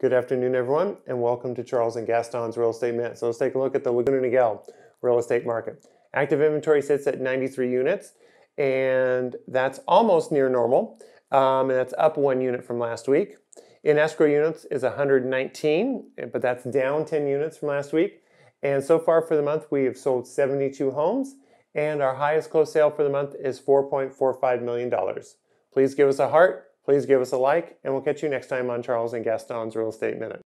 Good afternoon, everyone, and welcome to Charles and Gaston's Real Estate Minute. So let's take a look at the Laguna Niguel real estate market. Active inventory sits at 93 units, and that's almost near normal, um, and that's up one unit from last week. In escrow units is 119, but that's down 10 units from last week. And so far for the month, we have sold 72 homes, and our highest closed sale for the month is $4.45 million. Please give us a heart Please give us a like, and we'll catch you next time on Charles and Gaston's Real Estate Minute.